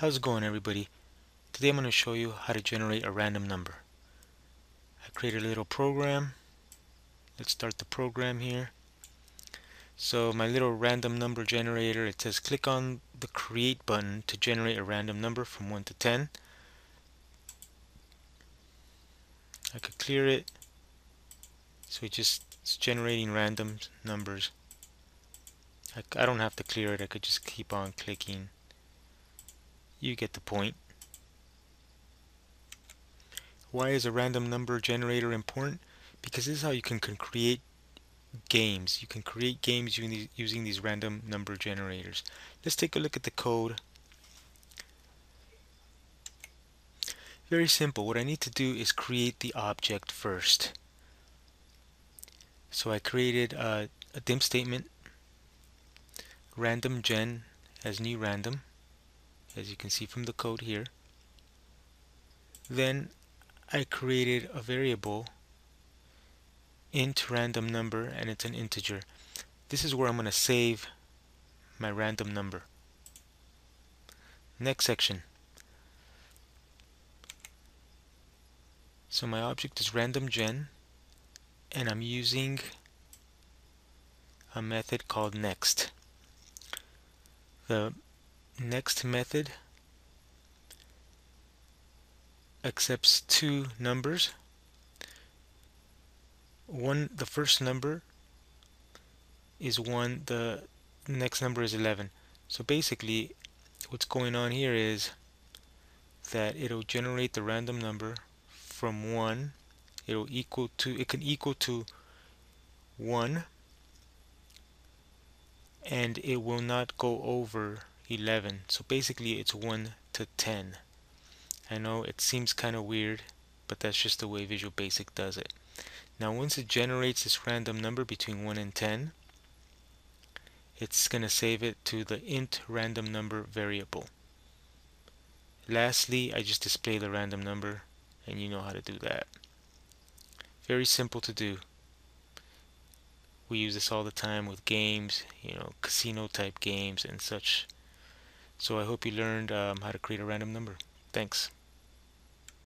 How's it going everybody? Today I'm going to show you how to generate a random number. I created a little program. Let's start the program here. So my little random number generator, it says click on the create button to generate a random number from 1 to 10. I could clear it. So it just it's generating random numbers. I, I don't have to clear it, I could just keep on clicking you get the point. Why is a random number generator important? Because this is how you can, can create games. You can create games using these, using these random number generators. Let's take a look at the code. Very simple. What I need to do is create the object first. So I created a, a dim statement, random gen as new random as you can see from the code here. Then I created a variable int random number and it's an integer. This is where I'm going to save my random number. Next section. So my object is random gen and I'm using a method called next. The next method accepts two numbers. One the first number is 1 the next number is 11 so basically what's going on here is that it'll generate the random number from 1 it'll equal to it can equal to 1 and it will not go over 11 so basically it's 1 to 10 I know it seems kind of weird but that's just the way Visual Basic does it. Now once it generates this random number between 1 and 10 it's gonna save it to the int random number variable. Lastly I just display the random number and you know how to do that. Very simple to do. We use this all the time with games you know casino type games and such so I hope you learned um, how to create a random number. Thanks.